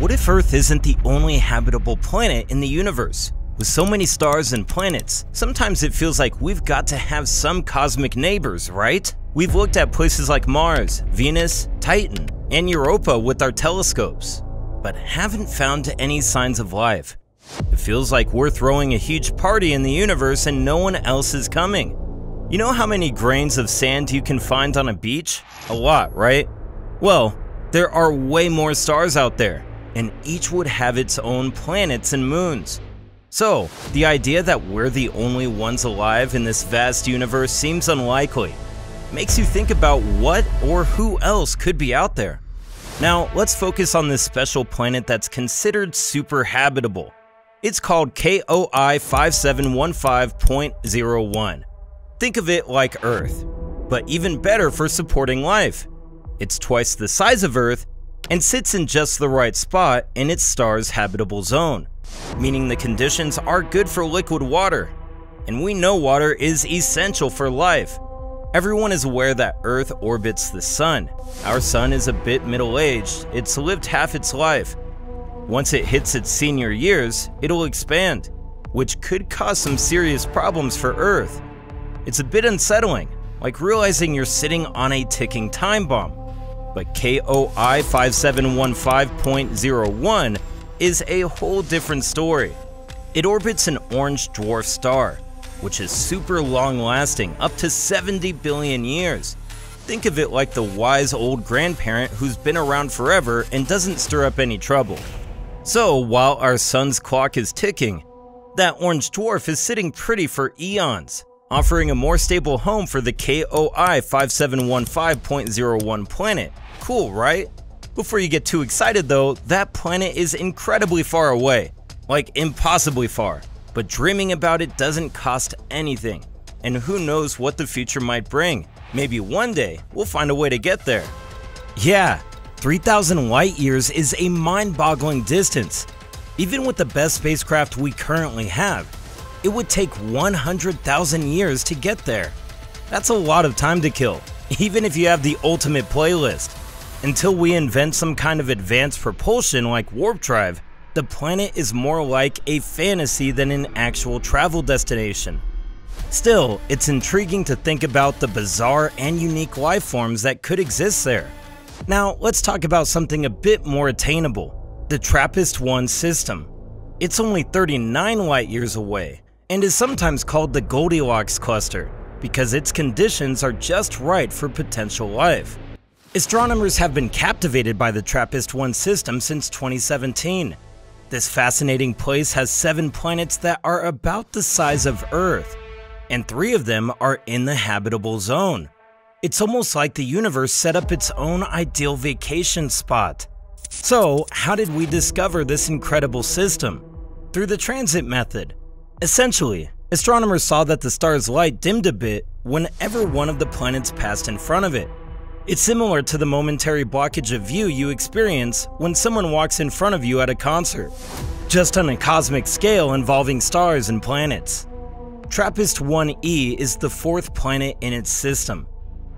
What if Earth isn't the only habitable planet in the universe? With so many stars and planets, sometimes it feels like we've got to have some cosmic neighbors, right? We've looked at places like Mars, Venus, Titan, and Europa with our telescopes, but haven't found any signs of life. It feels like we're throwing a huge party in the universe and no one else is coming. You know how many grains of sand you can find on a beach? A lot, right? Well, there are way more stars out there, and each would have its own planets and moons. So, the idea that we're the only ones alive in this vast universe seems unlikely. Makes you think about what or who else could be out there. Now, let's focus on this special planet that's considered super habitable. It's called KOI 5715.01. Think of it like Earth, but even better for supporting life. It's twice the size of Earth and sits in just the right spot in its star's habitable zone, meaning the conditions are good for liquid water. And we know water is essential for life. Everyone is aware that Earth orbits the Sun. Our Sun is a bit middle aged, it's lived half its life. Once it hits its senior years, it'll expand, which could cause some serious problems for Earth. It's a bit unsettling, like realizing you're sitting on a ticking time bomb but KOI 5715.01 is a whole different story. It orbits an orange dwarf star, which is super long lasting, up to 70 billion years. Think of it like the wise old grandparent who's been around forever and doesn't stir up any trouble. So, while our sun's clock is ticking, that orange dwarf is sitting pretty for eons offering a more stable home for the KOI 5715.01 planet. Cool, right? Before you get too excited though, that planet is incredibly far away. Like impossibly far. But dreaming about it doesn't cost anything. And who knows what the future might bring. Maybe one day we'll find a way to get there. Yeah, 3,000 light years is a mind-boggling distance. Even with the best spacecraft we currently have, it would take 100,000 years to get there. That's a lot of time to kill, even if you have the ultimate playlist. Until we invent some kind of advanced propulsion like warp drive, the planet is more like a fantasy than an actual travel destination. Still, it's intriguing to think about the bizarre and unique life forms that could exist there. Now, let's talk about something a bit more attainable the TRAPPIST 1 system. It's only 39 light years away, and is sometimes called the Goldilocks cluster because its conditions are just right for potential life. Astronomers have been captivated by the TRAPPIST-1 system since 2017. This fascinating place has seven planets that are about the size of Earth, and three of them are in the habitable zone. It's almost like the universe set up its own ideal vacation spot. So, how did we discover this incredible system? Through the transit method. Essentially, astronomers saw that the star's light dimmed a bit whenever one of the planets passed in front of it. It's similar to the momentary blockage of view you experience when someone walks in front of you at a concert, just on a cosmic scale involving stars and planets. TRAPPIST-1e is the fourth planet in its system,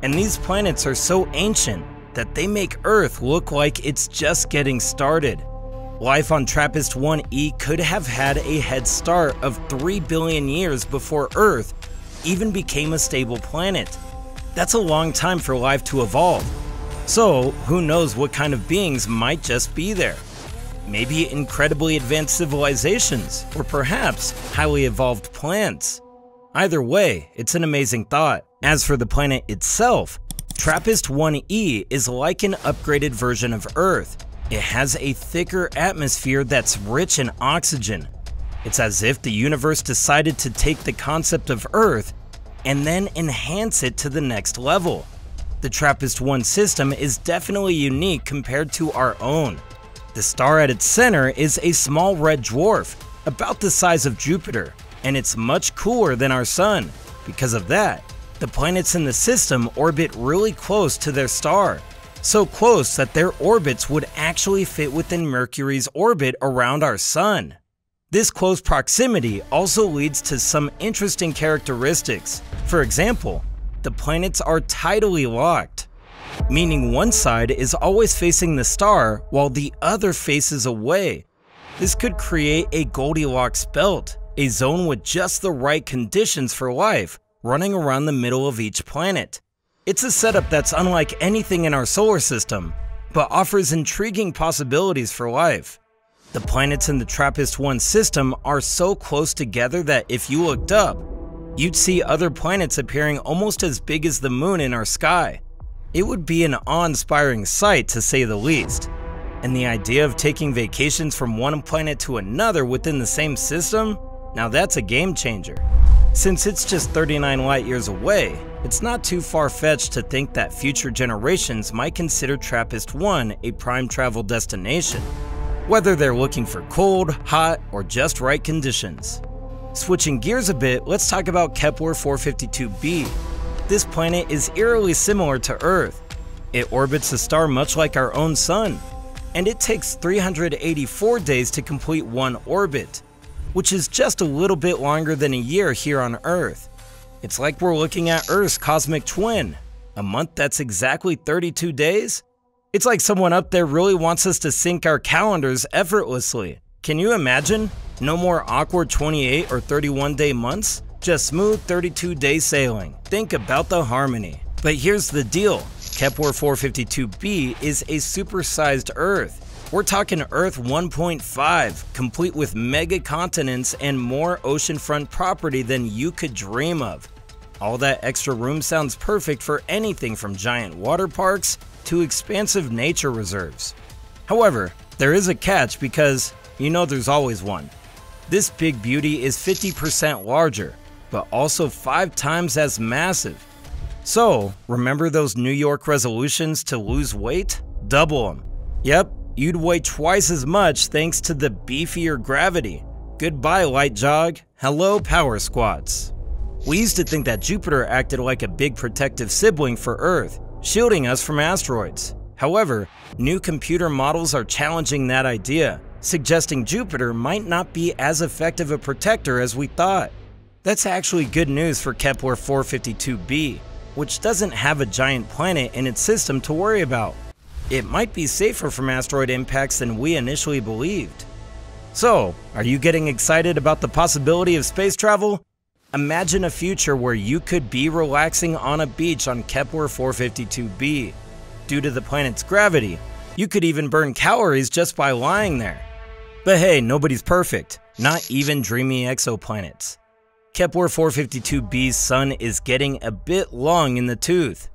and these planets are so ancient that they make Earth look like it's just getting started. Life on TRAPPIST-1e could have had a head start of 3 billion years before Earth even became a stable planet. That's a long time for life to evolve. So, who knows what kind of beings might just be there? Maybe incredibly advanced civilizations, or perhaps highly evolved plants. Either way, it's an amazing thought. As for the planet itself, TRAPPIST-1e is like an upgraded version of Earth, it has a thicker atmosphere that's rich in oxygen. It's as if the universe decided to take the concept of Earth and then enhance it to the next level. The TRAPPIST-1 system is definitely unique compared to our own. The star at its center is a small red dwarf, about the size of Jupiter, and it's much cooler than our Sun. Because of that, the planets in the system orbit really close to their star, so close that their orbits would actually fit within Mercury's orbit around our Sun. This close proximity also leads to some interesting characteristics. For example, the planets are tidally locked. meaning one side is always facing the star while the other faces away. This could create a Goldilocks belt, a zone with just the right conditions for life, running around the middle of each planet. It's a setup that's unlike anything in our solar system, but offers intriguing possibilities for life. The planets in the TRAPPIST-1 system are so close together that if you looked up, you'd see other planets appearing almost as big as the moon in our sky. It would be an awe-inspiring sight to say the least. And the idea of taking vacations from one planet to another within the same system? Now that's a game changer. Since it's just 39 light years away, it's not too far-fetched to think that future generations might consider TRAPPIST-1 a prime travel destination, whether they're looking for cold, hot, or just right conditions. Switching gears a bit, let's talk about Kepler 452b. This planet is eerily similar to Earth. It orbits a star much like our own Sun, and it takes 384 days to complete one orbit which is just a little bit longer than a year here on Earth. It's like we're looking at Earth's cosmic twin, a month that's exactly 32 days? It's like someone up there really wants us to sync our calendars effortlessly. Can you imagine? No more awkward 28 or 31 day months? Just smooth 32 day sailing. Think about the harmony. But here's the deal Kepler 452b is a supersized Earth. We're talking Earth 1.5, complete with mega continents and more oceanfront property than you could dream of. All that extra room sounds perfect for anything from giant water parks to expansive nature reserves. However, there is a catch because you know there's always one. This big beauty is 50% larger, but also 5 times as massive. So, remember those New York resolutions to lose weight? Double them. Yep, You'd weigh twice as much thanks to the beefier gravity. Goodbye, light jog. Hello, power squats. We used to think that Jupiter acted like a big protective sibling for Earth, shielding us from asteroids. However, new computer models are challenging that idea, suggesting Jupiter might not be as effective a protector as we thought. That's actually good news for Kepler 452b, which doesn't have a giant planet in its system to worry about it might be safer from asteroid impacts than we initially believed. So, are you getting excited about the possibility of space travel? Imagine a future where you could be relaxing on a beach on Kepler 452b. Due to the planet's gravity, you could even burn calories just by lying there. But hey, nobody's perfect, not even dreamy exoplanets. Kepler 452b's sun is getting a bit long in the tooth.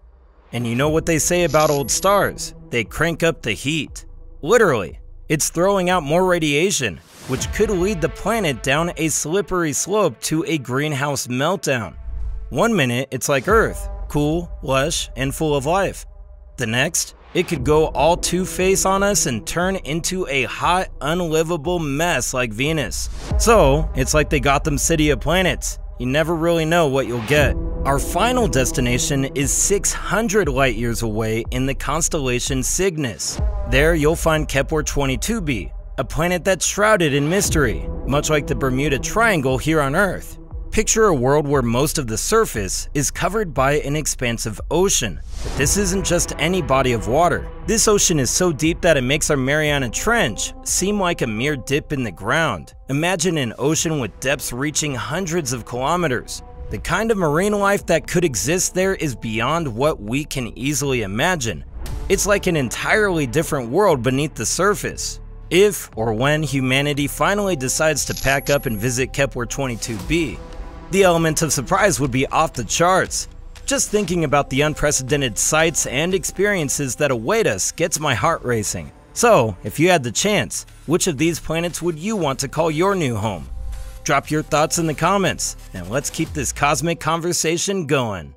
And you know what they say about old stars? They crank up the heat. Literally, it's throwing out more radiation, which could lead the planet down a slippery slope to a greenhouse meltdown. One minute, it's like Earth, cool, lush, and full of life. The next, it could go all two-face on us and turn into a hot, unlivable mess like Venus. So, it's like the Gotham City of planets. You never really know what you'll get. Our final destination is 600 light years away in the constellation Cygnus. There you'll find Kepler 22b, a planet that's shrouded in mystery, much like the Bermuda Triangle here on Earth. Picture a world where most of the surface is covered by an expansive ocean. But this isn't just any body of water. This ocean is so deep that it makes our Mariana Trench seem like a mere dip in the ground. Imagine an ocean with depths reaching hundreds of kilometers. The kind of marine life that could exist there is beyond what we can easily imagine. It's like an entirely different world beneath the surface. If or when humanity finally decides to pack up and visit Kepler 22b, the element of surprise would be off the charts. Just thinking about the unprecedented sights and experiences that await us gets my heart racing. So, if you had the chance, which of these planets would you want to call your new home? Drop your thoughts in the comments, and let's keep this cosmic conversation going.